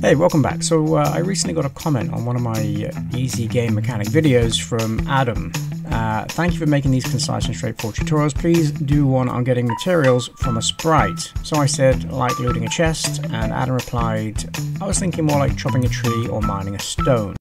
Hey, welcome back. So uh, I recently got a comment on one of my uh, easy game mechanic videos from Adam. Uh, thank you for making these concise and straightforward tutorials. Please do one on getting materials from a sprite. So I said, like looting a chest, and Adam replied, I was thinking more like chopping a tree or mining a stone.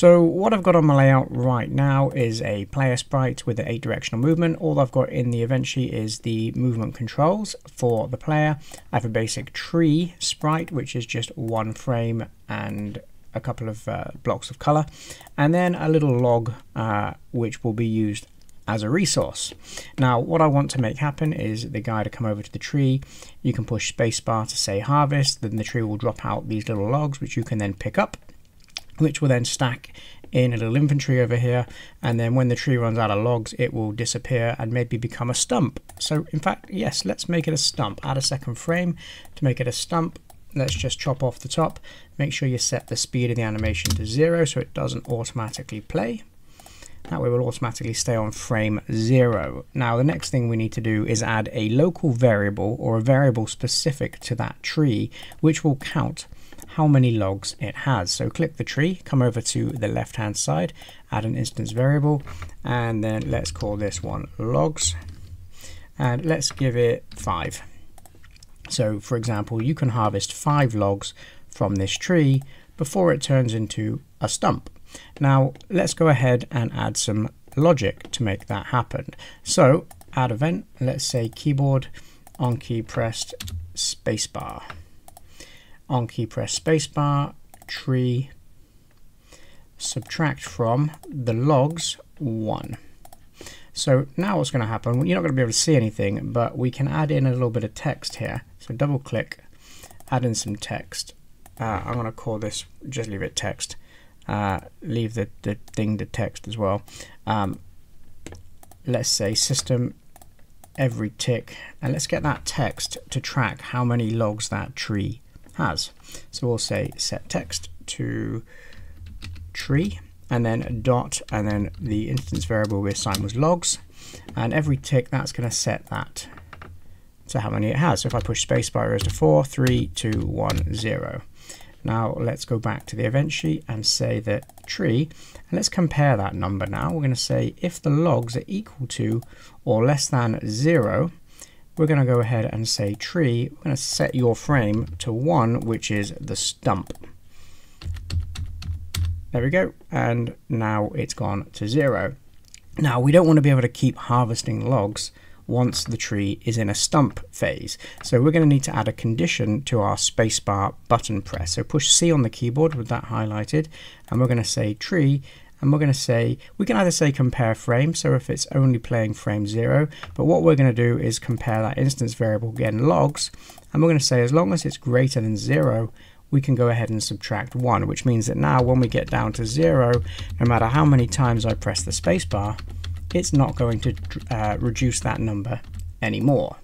So what I've got on my layout right now is a player sprite with the 8 directional movement. All I've got in the event sheet is the movement controls for the player. I have a basic tree sprite which is just one frame and a couple of uh, blocks of color and then a little log uh, which will be used as a resource. Now what I want to make happen is the guy to come over to the tree. You can push spacebar to say harvest then the tree will drop out these little logs which you can then pick up which will then stack in a little inventory over here and then when the tree runs out of logs it will disappear and maybe become a stump. So in fact yes let's make it a stump. Add a second frame to make it a stump. Let's just chop off the top. Make sure you set the speed of the animation to zero so it doesn't automatically play. That way we will automatically stay on frame zero. Now the next thing we need to do is add a local variable or a variable specific to that tree which will count how many logs it has. So click the tree, come over to the left hand side, add an instance variable, and then let's call this one logs, and let's give it five. So for example, you can harvest five logs from this tree before it turns into a stump. Now let's go ahead and add some logic to make that happen. So add event, let's say keyboard on key pressed spacebar on key press spacebar, tree, subtract from the logs 1. So now what's going to happen, you're not going to be able to see anything, but we can add in a little bit of text here. So double click, add in some text. Uh, I'm going to call this, just leave it text. Uh, leave the, the thing to text as well. Um, let's say system every tick, and let's get that text to track how many logs that tree So we'll say set text to tree and then dot and then the instance variable we assigned was logs and every tick that's going to set that to how many it has. So if I push spacebar it goes to 4, 3, 2, 1, 0. Now let's go back to the event sheet and say that tree, and let's compare that number now. We're going to say if the logs are equal to or less than 0, we're going to go ahead and say tree. We're going to set your frame to 1, which is the stump. There we go. And now it's gone to 0. Now, we don't want to be able to keep harvesting logs once the tree is in a stump phase. So we're going to need to add a condition to our spacebar button press. So push C on the keyboard with that highlighted, and we're going to say tree, and we're going to say, we can either say compare frame, so if it's only playing frame zero, but what we're going to do is compare that instance variable, again logs, and we're going to say as long as it's greater than zero, we can go ahead and subtract one, which means that now when we get down to zero, no matter how many times I press the spacebar, it's not going to uh, reduce that number anymore.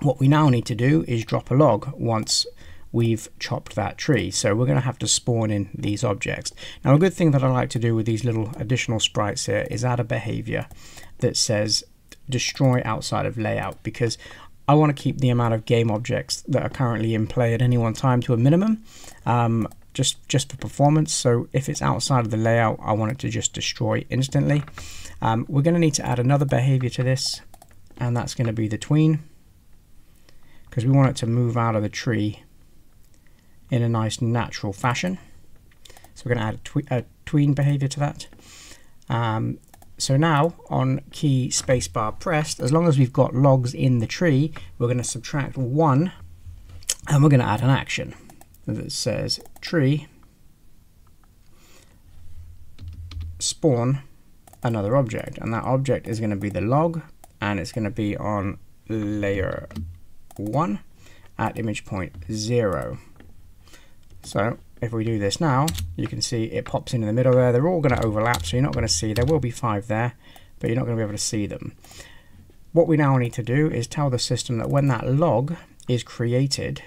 What we now need to do is drop a log once we've chopped that tree. So we're going to have to spawn in these objects. Now a good thing that I like to do with these little additional sprites here is add a behavior that says destroy outside of layout because I want to keep the amount of game objects that are currently in play at any one time to a minimum um, just just for performance so if it's outside of the layout I want it to just destroy instantly um, we're going to need to add another behavior to this and that's going to be the tween because we want it to move out of the tree in a nice natural fashion. So we're going to add a, twe a tween behavior to that. Um, so now on key spacebar pressed, as long as we've got logs in the tree, we're going to subtract one and we're going to add an action that says tree spawn another object and that object is going to be the log and it's going to be on layer 1 at image point 0 so if we do this now, you can see it pops in in the middle there. They're all going to overlap, so you're not going to see. There will be five there, but you're not going to be able to see them. What we now need to do is tell the system that when that log is created,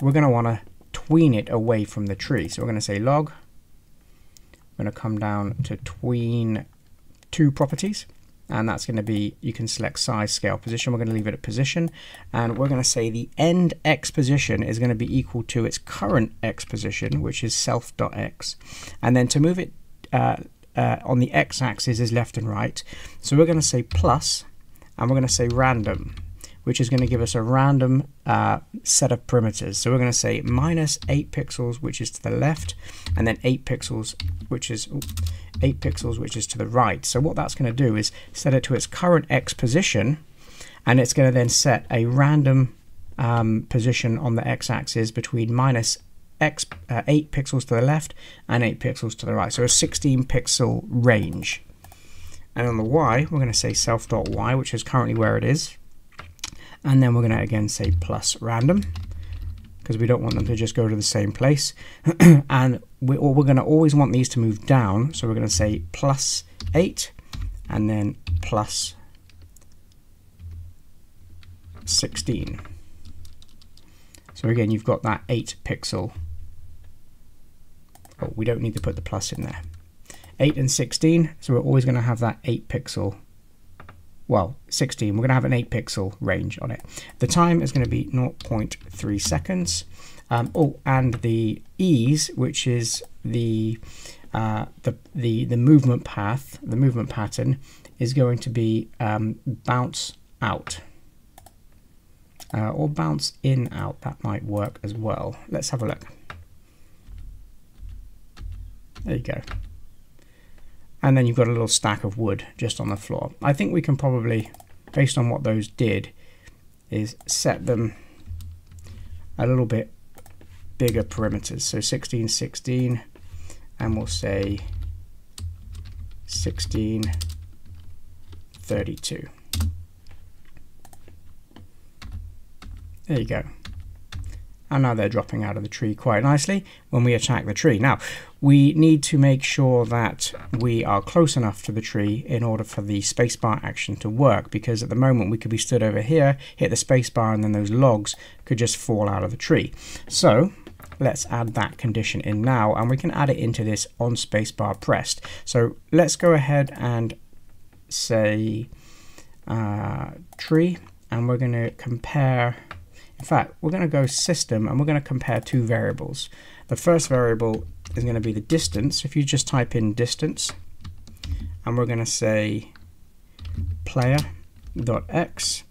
we're going to want to tween it away from the tree. So we're going to say log. We're going to come down to tween two properties. And that's going to be, you can select size, scale, position. We're going to leave it at position, and we're going to say the end x position is going to be equal to its current x position, which is self.x. And then to move it uh, uh, on the x-axis is left and right. So we're going to say plus, and we're going to say random, which is going to give us a random uh, set of parameters. So we're going to say minus 8 pixels, which is to the left, and then 8 pixels, which is 8 pixels, which is to the right. So what that's going to do is set it to its current x position, and it's going to then set a random um, position on the x-axis between minus x uh, 8 pixels to the left and 8 pixels to the right. So a 16 pixel range. And on the y, we're going to say self.y, which is currently where it is. And then we're going to again say plus random because we don't want them to just go to the same place. and we, we're going to always want these to move down. So we're going to say plus 8 and then plus 16. So again, you've got that 8 pixel. Oh, we don't need to put the plus in there. 8 and 16, so we're always going to have that 8 pixel well, 16, we're going to have an 8 pixel range on it. The time is going to be 0.3 seconds. Um, oh, and the ease, which is the, uh, the, the, the movement path, the movement pattern, is going to be um, bounce out. Uh, or bounce in out, that might work as well. Let's have a look. There you go and then you've got a little stack of wood just on the floor. I think we can probably, based on what those did, is set them a little bit bigger perimeters. So 16, 16, and we'll say 16, 32. There you go and now they're dropping out of the tree quite nicely when we attack the tree. Now, we need to make sure that we are close enough to the tree in order for the spacebar action to work, because at the moment we could be stood over here, hit the spacebar, and then those logs could just fall out of the tree. So let's add that condition in now, and we can add it into this on spacebar pressed. So let's go ahead and say uh, tree, and we're going to compare in fact, we're going to go system and we're going to compare two variables. The first variable is going to be the distance. If you just type in distance and we're going to say player.x,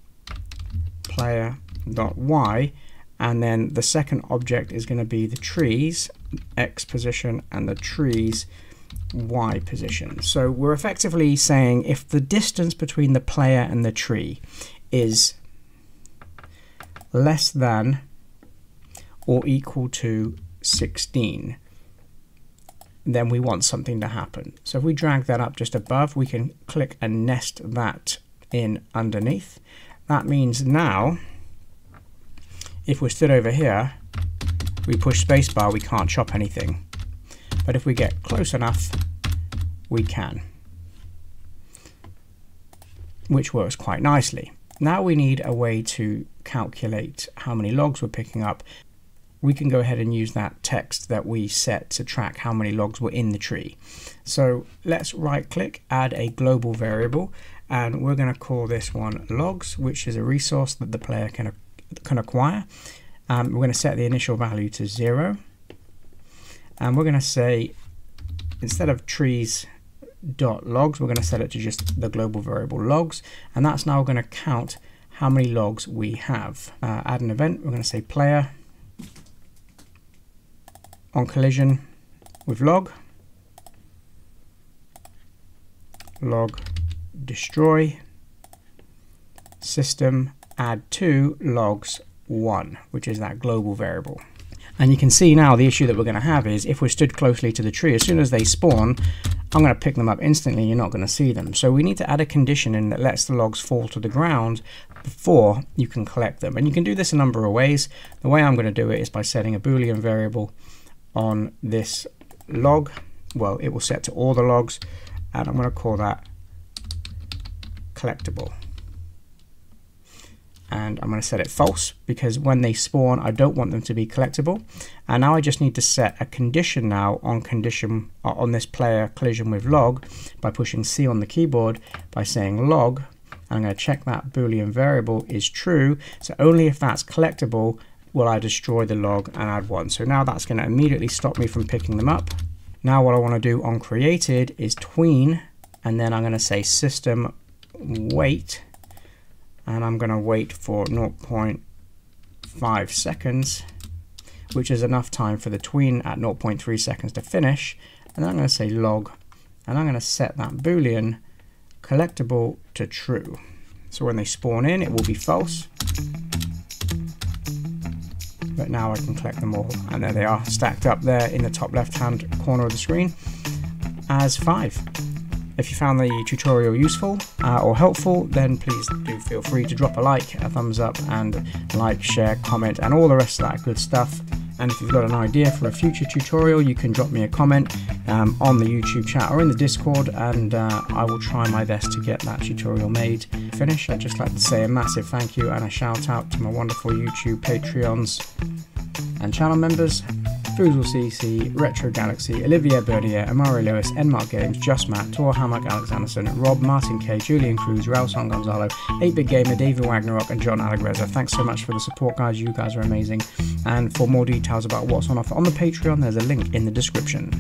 player.y, and then the second object is going to be the trees x position and the trees y position. So we're effectively saying if the distance between the player and the tree is less than or equal to 16, then we want something to happen. So if we drag that up just above, we can click and nest that in underneath. That means now, if we're stood over here, we push spacebar, we can't chop anything. But if we get close enough, we can, which works quite nicely. Now we need a way to calculate how many logs we're picking up. We can go ahead and use that text that we set to track how many logs were in the tree. So let's right click, add a global variable, and we're going to call this one logs, which is a resource that the player can, can acquire. Um, we're going to set the initial value to zero. And we're going to say, instead of trees dot logs we're going to set it to just the global variable logs and that's now going to count how many logs we have. Uh, add an event we're going to say player. On collision with log. Log destroy. System add to logs 1 which is that global variable. And you can see now the issue that we're going to have is if we're stood closely to the tree, as soon as they spawn, I'm going to pick them up instantly, you're not going to see them. So we need to add a condition in that lets the logs fall to the ground before you can collect them. And you can do this a number of ways. The way I'm going to do it is by setting a boolean variable on this log. Well, it will set to all the logs, and I'm going to call that collectible. and I'm going to set it false because when they spawn I don't want them to be collectible and now I just need to set a condition now on condition uh, on this player collision with log by pushing C on the keyboard by saying log I'm going to check that boolean variable is true. So only if that's collectible will I destroy the log and add one. So now that's going to immediately stop me from picking them up. Now what I want to do on created is tween and then I'm going to say system wait and I'm going to wait for 0.5 seconds which is enough time for the tween at 0.3 seconds to finish. And then I'm going to say log and I'm going to set that boolean collectible to true. So when they spawn in it will be false. But now I can collect them all. And there they are stacked up there in the top left hand corner of the screen as five. If you found the tutorial useful uh, or helpful, then please do feel free to drop a like, a thumbs up, and like, share, comment, and all the rest of that good stuff. And if you've got an idea for a future tutorial, you can drop me a comment um, on the YouTube chat or in the Discord, and uh, I will try my best to get that tutorial made. Finish, I'd just like to say a massive thank you and a shout out to my wonderful YouTube Patreons and channel members. Foozle CC, Retro Galaxy, Olivia Bernier, Amari Lewis, Enmark Games, Just Matt, Tor Hammock, Alex Anderson, Rob, Martin K, Julian Cruz, Raulson Gonzalo, 8-Bit Gamer, David Wagnerok, and John Allegrezza. Thanks so much for the support, guys. You guys are amazing. And for more details about what's on offer on the Patreon, there's a link in the description.